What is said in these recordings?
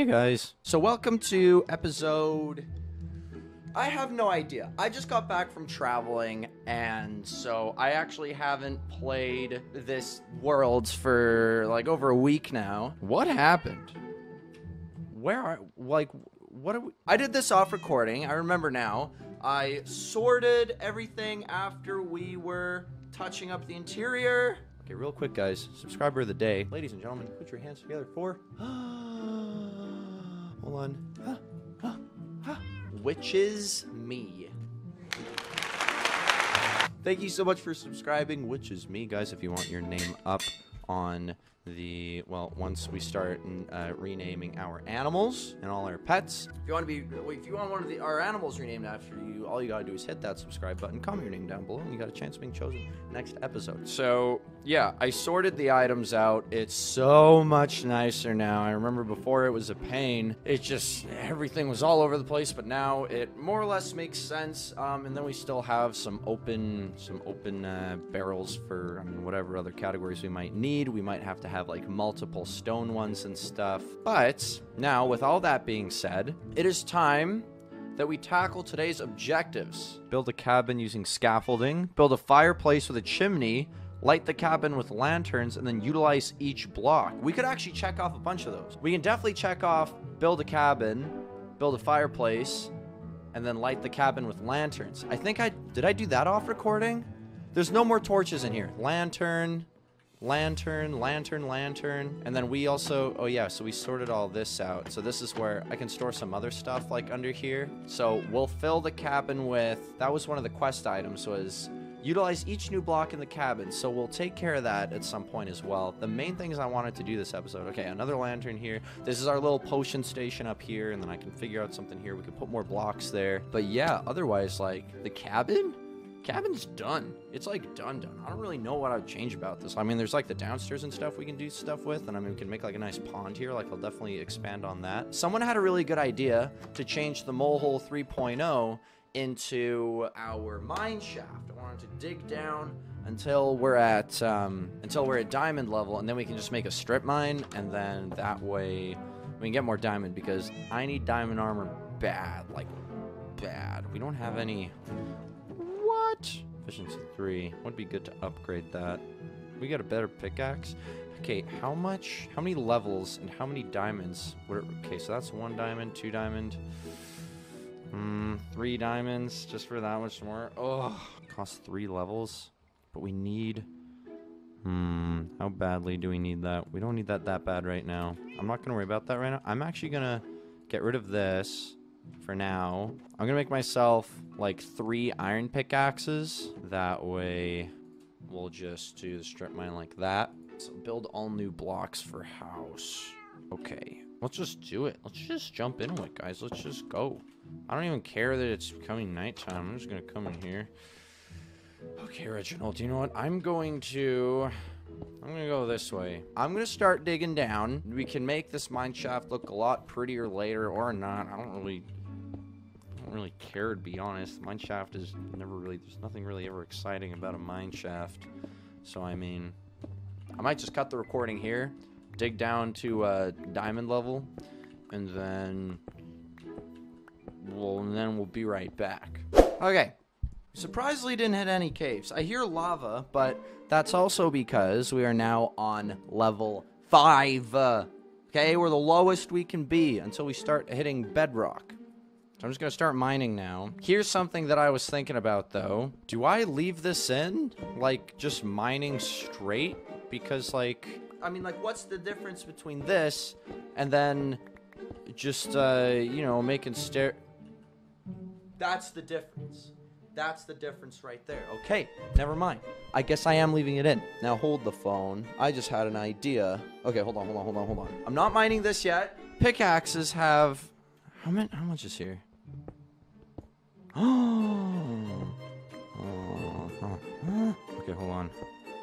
Hey guys. So welcome to episode I have no idea. I just got back from traveling and so I actually haven't played this Worlds for like over a week now. What happened? Where are like what are we I did this off recording. I remember now. I sorted everything after we were touching up the interior. Okay, real quick guys. Subscriber of the day. Ladies and gentlemen, put your hands together for Hold on. Which is me. Thank you so much for subscribing, which is me, guys. If you want your name up on the well, once we start uh, renaming our animals and all our pets. If you want to be, if you want one of the our animals renamed after you, all you gotta do is hit that subscribe button, comment your name down below, and you got a chance of being chosen next episode. So yeah, I sorted the items out. It's so much nicer now. I remember before it was a pain. It just everything was all over the place, but now it more or less makes sense. Um, and then we still have some open, some open uh, barrels for I mean whatever other categories we might need. We might have to have like multiple stone ones and stuff. But now, with all that being said, it is time that we tackle today's objectives. Build a cabin using scaffolding, build a fireplace with a chimney, light the cabin with lanterns, and then utilize each block. We could actually check off a bunch of those. We can definitely check off build a cabin, build a fireplace, and then light the cabin with lanterns. I think I, did I do that off recording? There's no more torches in here. Lantern, lantern, lantern, lantern. And then we also, oh yeah, so we sorted all this out. So this is where I can store some other stuff like under here. So we'll fill the cabin with, that was one of the quest items was utilize each new block in the cabin. So we'll take care of that at some point as well. The main things I wanted to do this episode, okay, another lantern here. This is our little potion station up here. And then I can figure out something here. We can put more blocks there. But yeah, otherwise like the cabin, cabin's done. It's like done done. I don't really know what I would change about this. I mean, there's like the downstairs and stuff we can do stuff with, and I mean, we can make like a nice pond here. Like, I'll definitely expand on that. Someone had a really good idea to change the mole hole 3.0 into our mine shaft. I wanted to dig down until we're at um, until we're at diamond level, and then we can just make a strip mine, and then that way we can get more diamond because I need diamond armor bad, like bad. We don't have any what? Efficiency 3. Would be good to upgrade that. We got a better pickaxe. Okay, how much, how many levels and how many diamonds? It, okay, so that's one diamond, two diamond, mm, three diamonds, just for that much more. Oh, costs three levels, but we need, hmm, how badly do we need that? We don't need that that bad right now. I'm not to worry about that right now. I'm actually to get rid of this for now. I'm gonna make myself like three iron pickaxes. That way we'll just do the strip mine like that. So build all new blocks for house. Okay, let's just do it. Let's just jump into it, guys. Let's just go. I don't even care that it's becoming nighttime. I'm just gonna come in here. Okay, Reginald, you know what? I'm going to... I'm gonna go this way. I'm gonna start digging down. We can make this mine shaft look a lot prettier later or not. I don't really don't really care to be honest. Mine shaft is never really, there's nothing really ever exciting about a mine shaft. So I mean, I might just cut the recording here, dig down to uh, diamond level, and then well, and then we'll be right back. Okay. Surprisingly didn't hit any caves. I hear lava, but that's also because we are now on level 5. Uh, okay, we're the lowest we can be until we start hitting bedrock. So I'm just gonna start mining now. Here's something that I was thinking about though. Do I leave this in? Like, just mining straight? Because like, I mean like, what's the difference between this and then just, uh, you know, making stair... That's the difference. That's the difference right there. Okay, never mind. I guess I am leaving it in. Now hold the phone. I just had an idea. Okay, hold on, hold on, hold on, hold on. I'm not mining this yet. Pickaxes have... How, many, how much is here? Oh. Okay, hold on.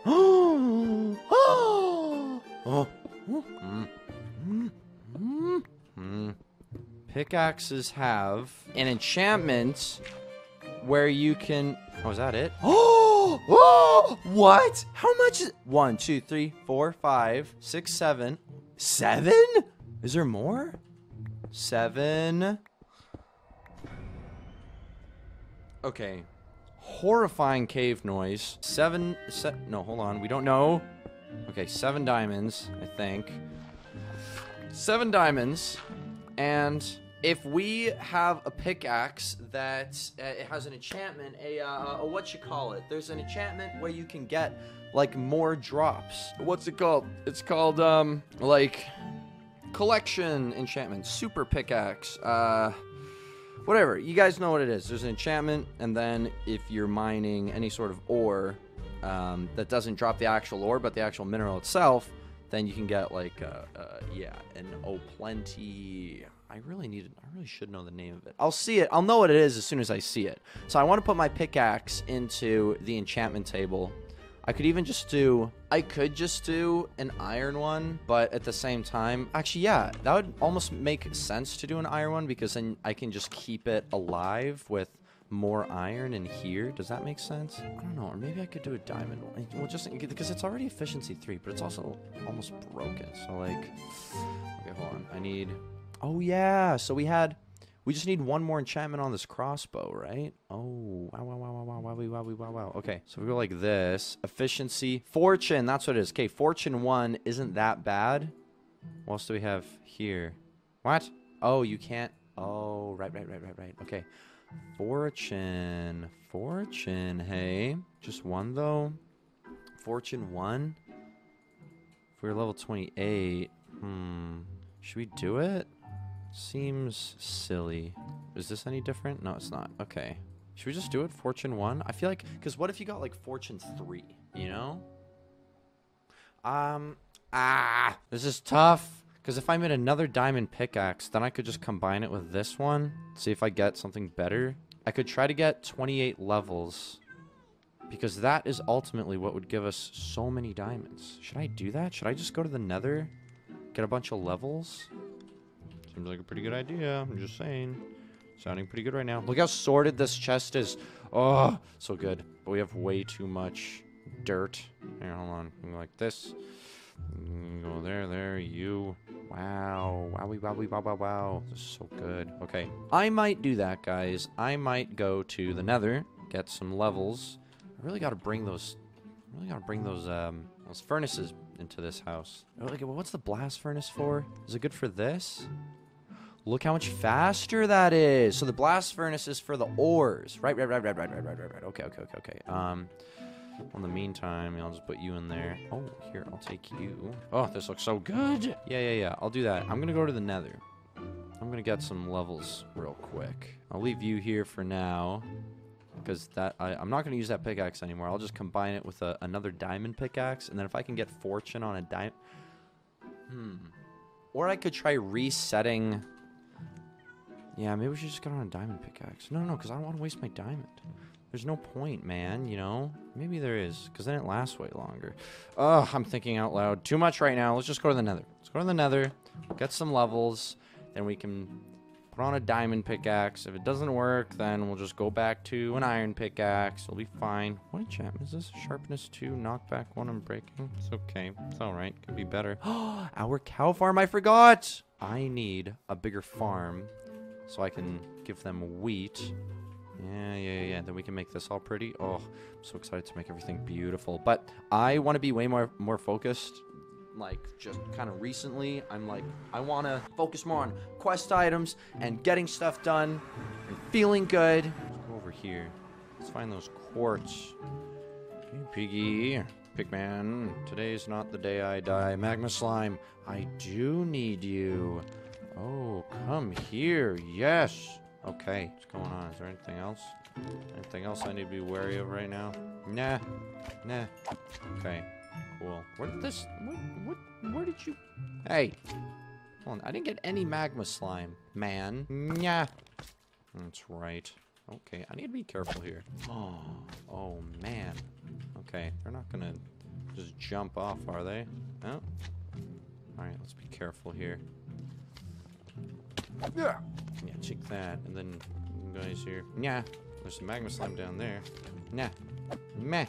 Oh. Oh. Pickaxes have an enchantment where you can. Oh, is that it? Oh! Oh! What? How much is. One, two, three, four, five, six, seven. Seven? Is there more? seven. Okay. Horrifying cave noise. Seven, se no, hold on. We don't know. Okay, seven diamonds, I think. Seven diamonds. And if we have a pickaxe that uh, it has an enchantment, a, uh, a what you call it? There's an enchantment where you can get like more drops. What's it called? It's called um like collection enchantment, super pickaxe. Uh whatever. You guys know what it is. There's an enchantment and then if you're mining any sort of ore um, that doesn't drop the actual ore but the actual mineral itself, then you can get like uh, uh yeah, an oh plenty I really need it. I really should know the name of it. I'll see it. I'll know what it is as soon as I see it. So I want to put my pickaxe into the enchantment table. I could even just do, I could just do an iron one, but at the same time, actually, yeah, that would almost make sense to do an iron one because then I can just keep it alive with more iron in here. Does that make sense? I don't know. Or maybe I could do a diamond one. Well, just because it's already efficiency three, but it's also almost broken. So like, okay, hold on. I need Oh yeah, so we had we just need one more enchantment on this crossbow, right? Oh, wow, wow, wow, wow, wow, wow, wow, wow, wow. Okay, so we go like this. Efficiency. Fortune, that's what it is. Okay, fortune one isn't that bad. What else do we have here? What? Oh, you can't. Oh, right, right, right, right, right. Okay. Fortune. Fortune, hey. Just one, though. Fortune one? If we we're level 28, hmm. Should we do it? Seems silly. Is this any different? No, it's not. Okay. Should we just do it? Fortune 1? I feel like... Because what if you got, like, Fortune 3? You know? Um... Ah! This is tough. Because if I made another diamond pickaxe, then I could just combine it with this one. See if I get something better. I could try to get 28 levels. Because that is ultimately what would give us so many diamonds. Should I do that? Should I just go to the nether? Get a bunch of levels? Seems like a pretty good idea. I'm just saying. Sounding pretty good right now. Look how sorted this chest is. Oh, so good. But we have way too much dirt. Here, hold on. Like this. Go there, there, you. Wow. Wowie, wowie, wow, wow, wow. This is so good. Okay. I might do that, guys. I might go to the nether, get some levels. I really got to bring those... I really got to bring those, um, those furnaces into this house. Like, what's the blast furnace for? Is it good for this? Look how much faster that is. So the blast furnace is for the ores. Right, right, right, right, right, right, right, right, right. Okay, okay, okay, okay. Um, in the meantime, I'll just put you in there. Oh, here, I'll take you. Oh, this looks so good. Yeah, yeah, yeah. I'll do that. I'm to go to the nether. I'm to get some levels real quick. I'll leave you here for now. Because that I, am not going to use that pickaxe anymore. I'll just combine it with a, another diamond pickaxe. And then if I can get fortune on a diamond... Hmm. Or I could try resetting yeah, maybe we should just get on a diamond pickaxe. No, no, because I don't want to waste my diamond. There's no point, man, you know? Maybe there is, because then it lasts way longer. Ugh, I'm thinking out loud. Too much right now. Let's just go to the nether. Let's go to the nether, get some levels, then we can put on a diamond pickaxe. If it doesn't work, then we'll just go back to an iron pickaxe. It'll be fine. What enchantment is this? Sharpness 2, knockback 1, unbreaking. It's okay. It's alright. Could be better. Our cow farm, I forgot! I need a bigger farm so I can give them wheat. Yeah, yeah, yeah. Then we can make this all pretty. Oh, I'm so excited to make everything beautiful. But I want to be way more more focused. Like just kind of recently, I'm like I want to focus more on quest items and getting stuff done and feeling good. Let's go over here. Let's find those quartz. Hey, Piggy. Pigman, today's not the day I die. Magma Slime, I do need you. Oh, come here. Yes. Okay, what's going on? Is there anything else? Anything else I need to be wary of right now? Nah. Nah. Okay. Cool. Where did this... What, what, where did you... Hey. Hold on. I didn't get any magma slime, man. Nah. That's right. Okay, I need to be careful here. Oh, oh man. Okay, they're not gonna just jump off, are they? Oh. Alright, let's be careful here. Yeah. Yeah, check that. And then guys here. Yeah. There's some magma slime down there. Nah. Meh.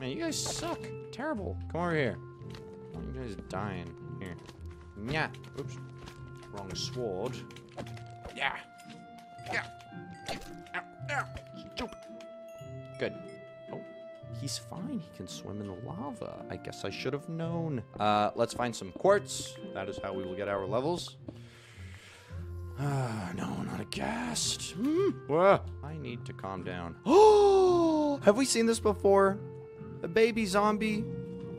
Man, you guys suck. Terrible. Come over here. You guys dying. Here. Yeah. Oops. Wrong sword. Yeah. Yeah. Good. Oh, he's fine. He can swim in the lava. I guess I should have known. Uh, let's find some quartz. That is how we will get our levels. Ah, no, not a ghast. Mm. I need to calm down. Oh, have we seen this before? A baby zombie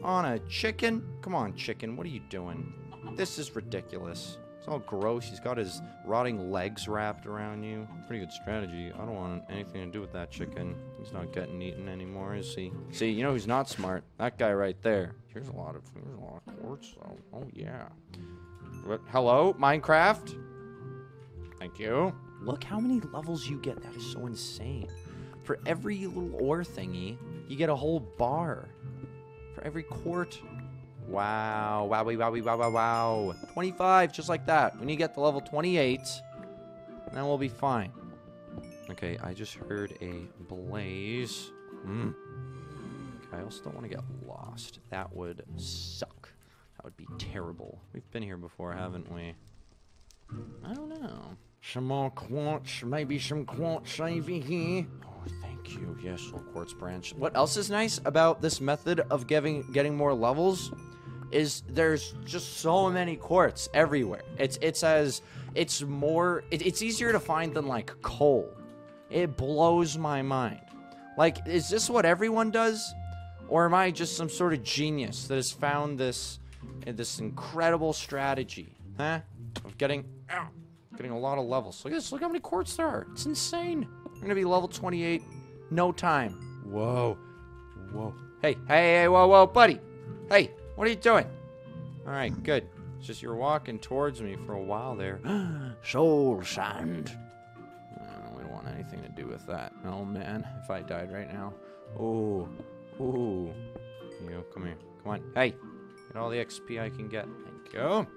on a chicken? Come on, chicken. What are you doing? This is ridiculous. It's all gross. He's got his rotting legs wrapped around you. Pretty good strategy. I don't want anything to do with that chicken. He's not getting eaten anymore, is he? See, you know who's not smart? That guy right there. Here's a lot of, here's a lot of quartz. Oh, oh yeah. What? Hello, Minecraft? Thank you. Look how many levels you get. That is so insane. For every little ore thingy, you get a whole bar. For every quart, Wow, wowie, wowie, wow, wow, wow. 25, just like that. Need to get to level 28, then we'll be fine. Okay, I just heard a blaze. Hmm. Okay, I also don't want to get lost. That would suck. That would be terrible. We've been here before, haven't we? I don't know. Some more quartz, maybe some quartz over here. Oh, thank you. Yes, little quartz branch. What else is nice about this method of getting getting more levels? is there's just so many quartz everywhere. It's it's as it's more it, it's easier to find than like coal. It blows my mind. Like, is this what everyone does, or am I just some sort of genius that has found this this incredible strategy, huh? Of getting getting a lot of levels. Look at this. Look how many quartz there are. It's insane. I'm gonna be level 28, no time. Whoa, whoa. Hey, hey, hey, whoa, whoa, buddy. Hey, what are you doing? All right, good. It's just you're walking towards me for a while there. Soul sand. we don't want anything to do with that. Oh man, if I died right now. Oh, ooh. You come here. Come on. Hey, get all the XP I can get. Thank you.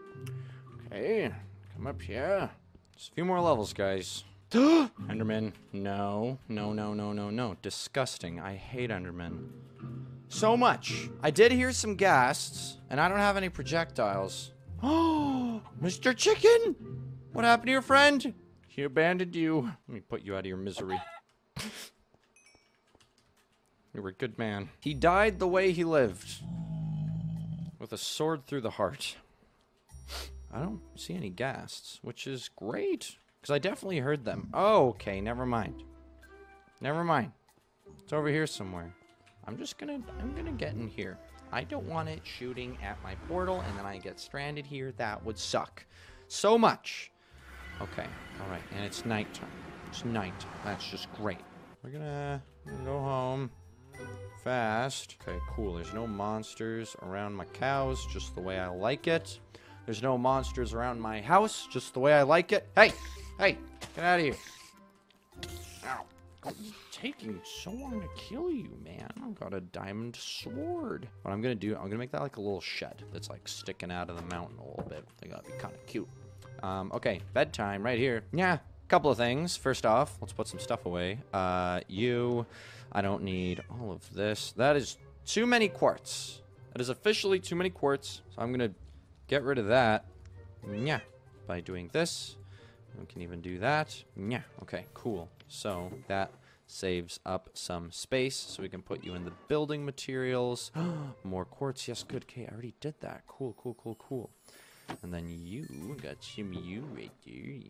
Okay, come up here. Just a few more levels, guys. Enderman. No, no, no, no, no, no. Disgusting. I hate Enderman so much. I did hear some ghasts, and I don't have any projectiles. Oh, Mr. Chicken! What happened to your friend? He abandoned you. Let me put you out of your misery. you were a good man. He died the way he lived. With a sword through the heart. I don't see any ghasts, which is great. Because I definitely heard them. Oh, okay, never mind. Never mind. It's over here somewhere. I'm just gonna, I'm gonna get in here. I don't want it shooting at my portal and then I get stranded here. That would suck so much. Okay, all right, and it's nighttime. It's night. That's just great. We're gonna go home fast. Okay, cool. There's no monsters around my cows, just the way I like it. There's no monsters around my house, just the way I like it. Hey, hey, get out of here. Ow taking so long to kill you, man? I've got a diamond sword. What I'm gonna do, I'm gonna make that like a little shed that's like sticking out of the mountain a little bit. I that'd be kind of cute. Um, okay, bedtime right here. Yeah, couple of things. First off, let's put some stuff away. Uh, you, I don't need all of this. That is too many quartz. That is officially too many quartz. So I'm gonna get rid of that. Yeah, by doing this. We can even do that. Yeah, okay, cool. So that saves up some space so we can put you in the building materials. More quartz. Yes, good. Okay, I already did that. Cool, cool, cool, cool. And then you got some you right there.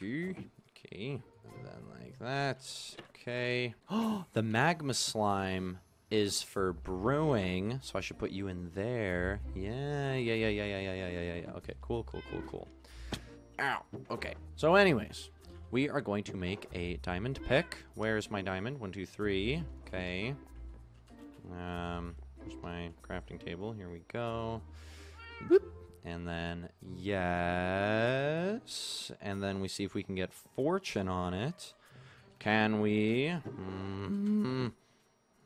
Okay, and then like that. Okay. Oh, the magma slime is for brewing, so I should put you in there. Yeah, yeah, yeah, yeah, yeah, yeah, yeah, yeah, yeah. Okay, cool, cool, cool, cool. Ow. Okay. So, anyways, we are going to make a diamond pick. Where's my diamond? One, two, three. Okay. Um, here's my crafting table. Here we go. Boop. And then, yes. And then we see if we can get fortune on it. Can we? Mm -hmm.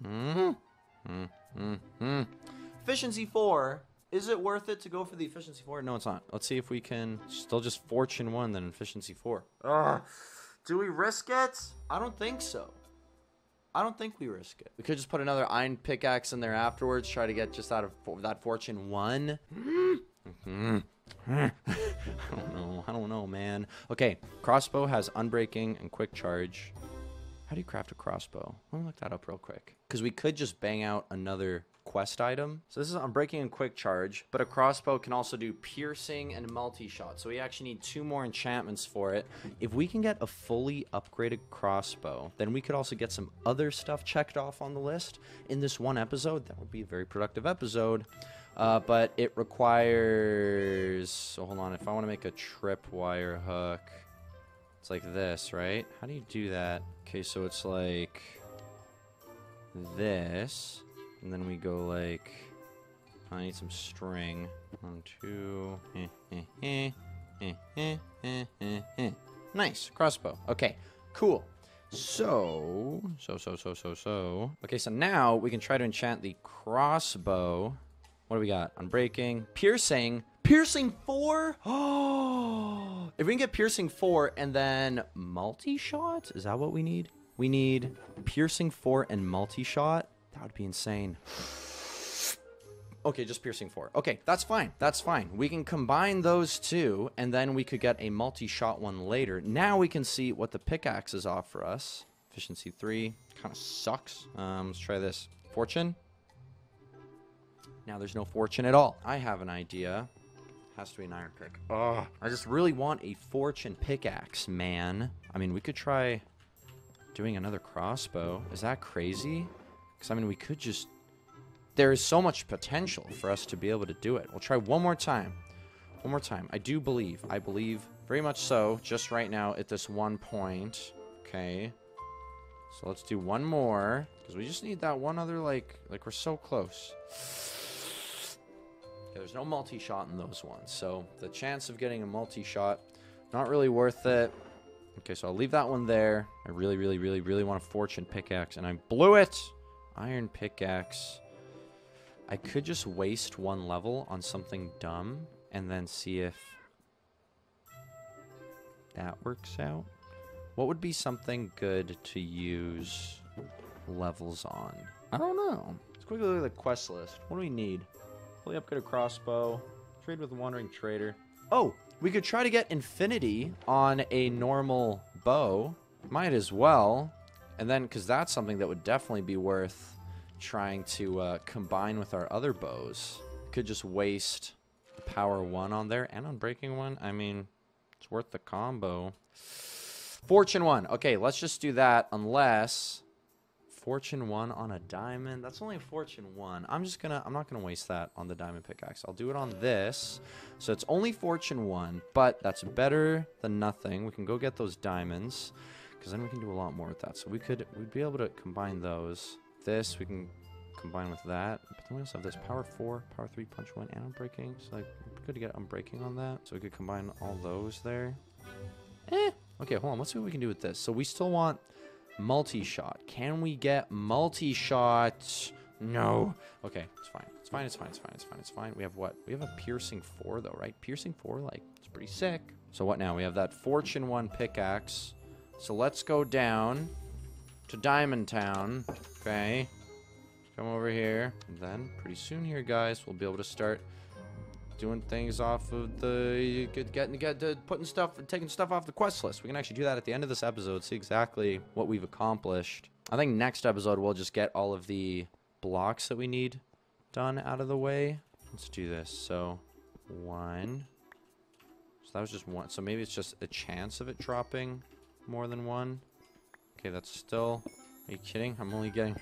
Mm -hmm. Mm -hmm. Efficiency 4 is it worth it to go for the efficiency 4? No, it's not. Let's see if we can still just fortune 1 then efficiency 4. Ugh. Do we risk it? I don't think so. I don't think we risk it. We could just put another iron pickaxe in there afterwards, try to get just out of that fortune 1. Mm -hmm. I don't know. I don't know, man. Okay, crossbow has unbreaking and quick charge. How do you craft a crossbow? Let me look that up real quick. Because we could just bang out another quest item. So this is unbreaking a quick charge, but a crossbow can also do piercing and multi-shot. So we actually need two more enchantments for it. If we can get a fully upgraded crossbow, then we could also get some other stuff checked off on the list in this one episode. That would be a very productive episode. Uh, but it requires. So hold on. If I want to make a tripwire hook, it's like this, right? How do you do that? Okay, so it's like this, and then we go like. I need some string. One, two. Eh, eh, eh. Nice crossbow. Okay, cool. So, so, so, so, so, so. Okay, so now we can try to enchant the crossbow. What do we got? Unbreaking, piercing, piercing four. Oh, if we can get piercing four and then multi shot, is that what we need? We need piercing four and multi shot. That would be insane. Okay, just piercing four. Okay, that's fine. That's fine. We can combine those two, and then we could get a multi-shot one later. Now we can see what the pickaxes offer us. Efficiency three kind of sucks. Um, let's try this. Fortune. Now there's no fortune at all. I have an idea. Has to be an iron pick. Ugh. I just really want a fortune pickaxe, man. I mean, we could try doing another crossbow. Is that crazy? Because, I mean, we could just... There is so much potential for us to be able to do it. We'll try one more time. One more time. I do believe. I believe very much so, just right now at this one point. Okay. So let's do one more. Because we just need that one other, like... Like, we're so close. There's no multi-shot in those ones, so the chance of getting a multi-shot, not really worth it. Okay, so I'll leave that one there. I really, really, really, really want a fortune pickaxe, and I blew it! Iron pickaxe. I could just waste one level on something dumb, and then see if that works out. What would be something good to use levels on? I don't know. Let's quickly look at the quest list. What do we need? Fully upgraded crossbow. Trade with a wandering trader. Oh, we could try to get infinity on a normal bow. Might as well. And then, because that's something that would definitely be worth trying to uh, combine with our other bows. Could just waste the power one on there and unbreaking one. I mean, it's worth the combo. Fortune one. Okay, let's just do that unless Fortune one on a diamond. That's only a fortune one. I'm just gonna, I'm not gonna waste that on the diamond pickaxe. I'll do it on this. So it's only fortune one, but that's better than nothing. We can go get those diamonds because then we can do a lot more with that. So we could, we'd be able to combine those. This we can combine with that. But then we also have this power four, power three, punch one, and unbreaking. So like, good to get unbreaking on that. So we could combine all those there. Eh. Okay, hold on. Let's see what we can do with this. So we still want multi-shot. Can we get multi-shot? No. Okay, it's fine. It's fine, it's fine, it's fine, it's fine, it's fine. We have what? We have a piercing four though, right? Piercing four, like, it's pretty sick. So what now? We have that fortune one pickaxe. So let's go down to Diamond Town. Okay. Come over here. And then pretty soon here, guys, we'll be able to start doing things off of the getting to get to putting stuff taking stuff off the quest list. We can actually do that at the end of this episode, see exactly what we've accomplished. I think next episode we'll just get all of the blocks that we need done out of the way. Let's do this. So one. So that was just one. So maybe it's just a chance of it dropping more than one. Okay, that's still. Are you kidding? I'm only getting.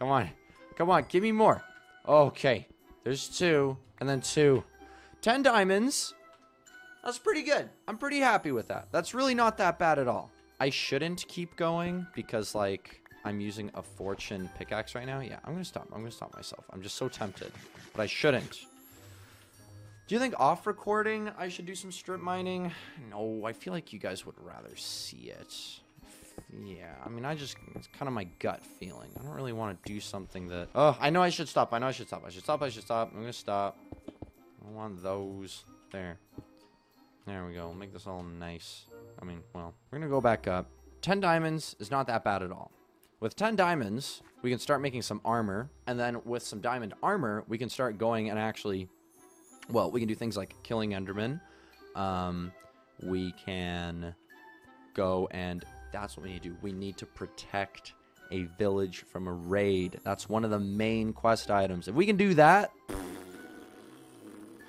Come on. Come on, give me more. Okay. There's two, and then two. 10 diamonds. That's pretty good. I'm pretty happy with that. That's really not that bad at all. I shouldn't keep going because, like, I'm using a fortune pickaxe right now. Yeah, I'm going to stop. I'm going to stop myself. I'm just so tempted. But I shouldn't. Do you think off recording I should do some strip mining? No, I feel like you guys would rather see it. Yeah, I mean, I just, it's kind of my gut feeling. I don't really want to do something that, oh, I know I should stop. I know I should stop. I should stop. I should stop. I'm going to stop. I want those. There. There we go. Make this all nice. I mean, well, we're going to go back up. 10 diamonds is not that bad at all. With 10 diamonds, we can start making some armor. And then with some diamond armor, we can start going and actually well, we can do things like killing Enderman. Um, we can go and that's what we need to do. We need to protect a village from a raid. That's one of the main quest items. If we can do that,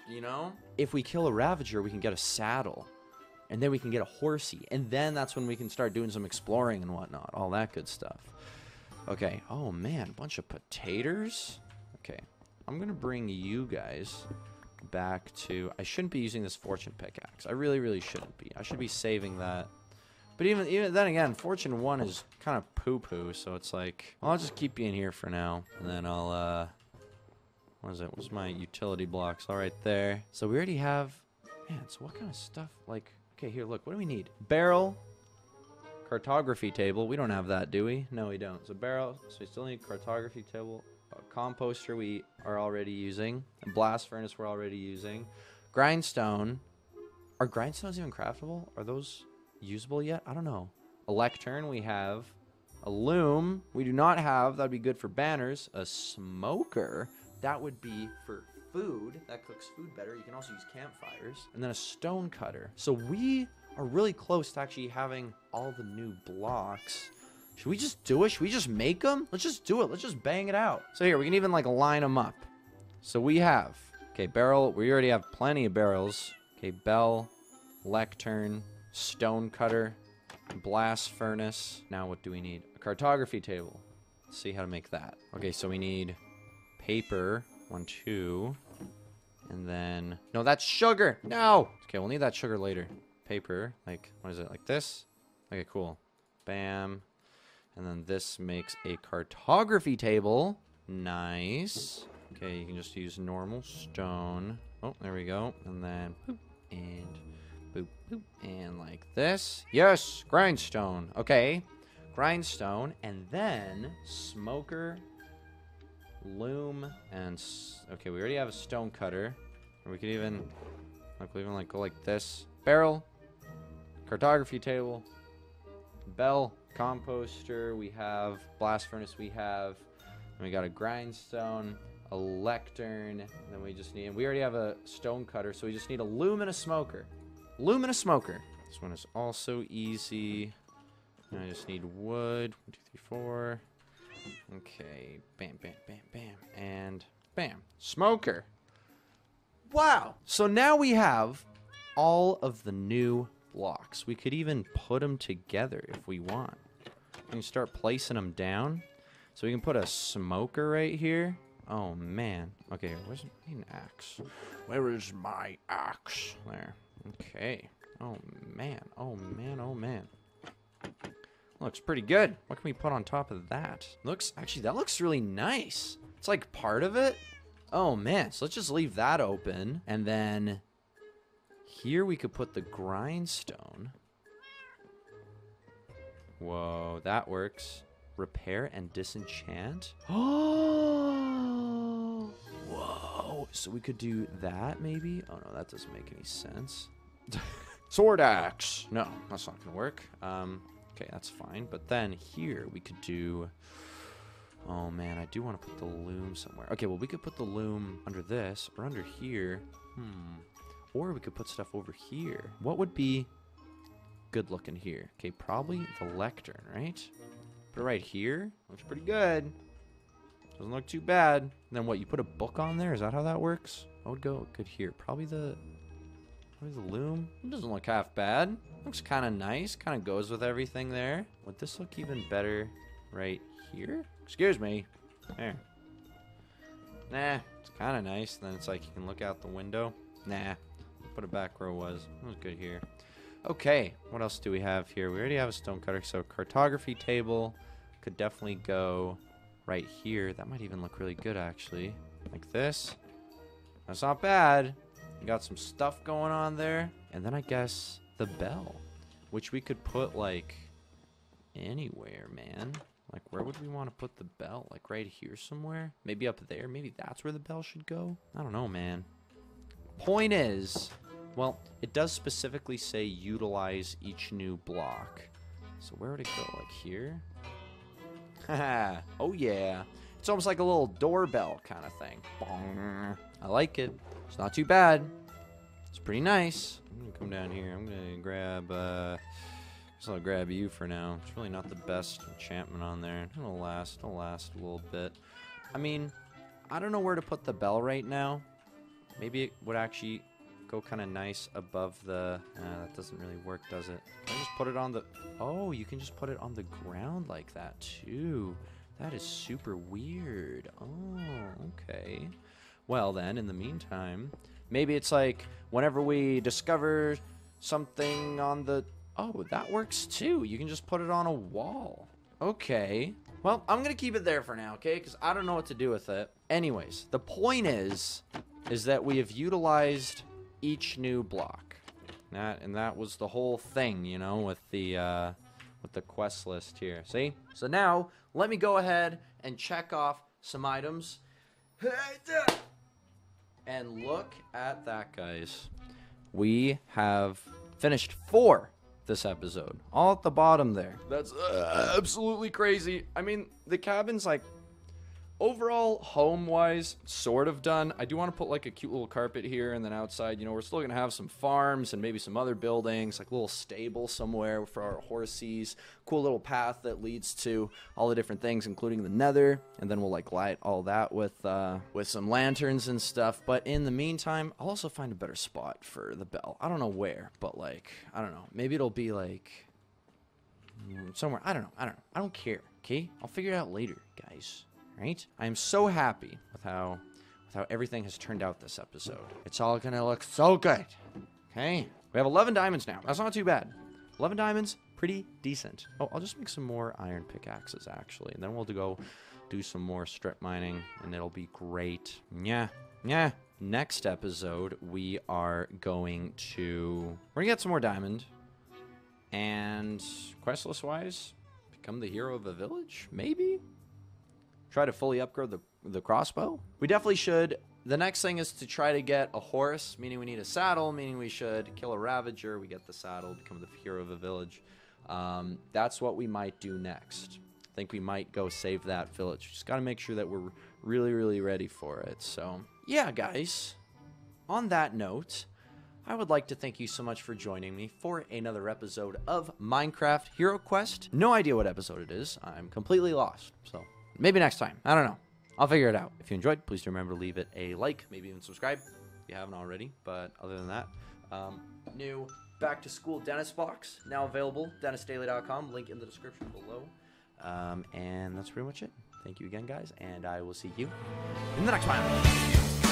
you know, if we kill a Ravager, we can get a saddle. And then we can get a horsey. And then that's when we can start doing some exploring and whatnot. All that good stuff. Okay. Oh, man. Bunch of potatoes. Okay. I'm going to bring you guys back to... I shouldn't be using this fortune pickaxe. I really, really shouldn't be. I should be saving that. But even even then again, fortune 1 is kind of poo-poo. So it's like, I'll just keep you in here for now. And then I'll... uh what is it? What's my utility blocks? All right there. So we already have... Man, so what kind of stuff? Like, okay, here, look. What do we need? Barrel. Cartography table. We don't have that, do we? No, we don't. So barrel. So we still need cartography table. A composter we are already using. A blast furnace we're already using. Grindstone. Are grindstones even craftable? Are those usable yet? I don't know. A lectern we have. A loom we do not have. That'd be good for banners. A smoker. That would be for food. That cooks food better. You can also use campfires. And then a stone cutter. So we are really close to actually having all the new blocks. Should we just do it? Should we just make them? Let's just do it. Let's just bang it out. So here, we can even like line them up. So we have, okay, barrel. We already have plenty of barrels. Okay, bell, lectern, stone cutter, blast furnace. Now what do we need? A cartography table. Let's see how to make that. Okay, so we need paper. One, two. And then... No, that's sugar! No! Okay, we'll need that sugar later. Paper. Like, what is it? Like this? Okay, cool. Bam. And then this makes a cartography table. Nice. Okay, you can just use normal stone. Oh, there we go. And then boop, and boop, boop, and like this. Yes, grindstone. Okay, grindstone. And then smoker loom and okay we already have a stone cutter. Or we could even like we even like go like this. Barrel cartography table bell composter we have blast furnace we have. And we got a grindstone a lectern then we just need we already have a stone cutter so we just need a loom and a smoker. Loom and a smoker. This one is also easy. And I just need wood. One two three four Okay, bam, bam, bam, bam, and bam. Smoker. Wow. So now we have all of the new blocks. We could even put them together if we want. We can start placing them down. So we can put a smoker right here. Oh, man. Okay, where's my axe? Where is my axe? There. Okay. Oh, man. Oh, man. Oh, man. Looks pretty good. What can we put on top of that? Looks, actually, that looks really nice. It's like part of it. Oh, man. So let's just leave that open. And then here we could put the grindstone. Whoa, that works. Repair and disenchant. Oh, whoa. So we could do that maybe? Oh, no, that doesn't make any sense. Sword axe. No, that's not to work. Um, Okay, that's fine. But then here we could do... Oh man, I do want to put the loom somewhere. Okay, well we could put the loom under this or under here. Hmm. Or we could put stuff over here. What would be good looking here? Okay, probably the lectern, right? Put it right here. Looks pretty good. Doesn't look too bad. And then what, you put a book on there? Is that how that works? I would go good here. Probably the Where's the loom? It doesn't look half bad. Looks kind of nice. Kind of goes with everything there. Would this look even better right here? Excuse me. There. Nah, it's kind of nice. Then it's like you can look out the window. Nah, put it back where it was. It was good here. Okay, what else do we have here? We already have a stone cutter, so cartography table could definitely go right here. That might even look really good, actually. Like this. That's not bad. You got some stuff going on there. And then I guess the bell, which we could put like anywhere, man. Like, where would we want to put the bell? Like, right here somewhere? Maybe up there? Maybe that's where the bell should go? I don't know, man. Point is, well, it does specifically say utilize each new block. So where would it go? Like here? Haha. oh, yeah. It's almost like a little doorbell kind of thing. Bong. I like it. It's not too bad. It's pretty nice. I'm gonna come down here. I'm gonna grab. Uh, guess I'll grab you for now. It's really not the best enchantment on there. It'll last. It'll last a little bit. I mean, I don't know where to put the bell right now. Maybe it would actually go kind of nice above the... Uh, that doesn't really work, does it? Can I just put it on the... Oh, you can just put it on the ground like that, too. That is super weird. Oh, okay. Well, then, in the meantime, maybe it's like whenever we discover something on the... Oh, that works, too. You can just put it on a wall. Okay. Well, I'm going to keep it there for now, okay? Because I don't know what to do with it. Anyways, the point is, is that we have utilized each new block. That and that was the whole thing, you know, with the uh, with the quest list here. See? So now let me go ahead and check off some items. And look at that, guys. We have finished four this episode. All at the bottom there. That's uh, absolutely crazy. I mean, the cabin's like overall home wise sort of done. I do want to put like a cute little carpet here and then outside you know we're still gonna have some farms and maybe some other buildings like a little stable somewhere for our horses. Cool little path that leads to all the different things including the nether and then we'll like light all that with uh with some lanterns and stuff. But in the meantime i'll also find a better spot for the bell. I don't know where but like i don't know. Maybe it'll be like mm, somewhere. I don't know. I don't know. I don't care. Okay? I'll figure it out later guys right? I am so happy with how with how everything has turned out this episode. It's all gonna look so good. Okay? We have 11 diamonds now. That's not too bad. 11 diamonds, pretty decent. Oh, I'll just make some more iron pickaxes, actually. And then we'll go do some more strip mining, and it'll be great. Yeah, yeah. Next episode, we are going to... We're gonna get some more diamond. And questless-wise, become the hero of a village? Maybe? Try to fully upgrade the, the crossbow. We definitely should. The next thing is to try to get a horse, meaning we need a saddle, meaning we should kill a ravager. We get the saddle, become the hero of a village. Um, that's what we might do next. I think we might go save that village. Just got to make sure that we're really, really ready for it. So, yeah, guys. On that note, I would like to thank you so much for joining me for another episode of Minecraft Hero Quest. No idea what episode it is. I'm completely lost. So, Maybe next time. I don't know. I'll figure it out. If you enjoyed, please remember to leave it a like, maybe even subscribe if you haven't already. But other than that, um, new back to school Denis box now available. Denisdaily.com. Link in the description below. Um, and that's pretty much it. Thank you again, guys, and I will see you in the next one.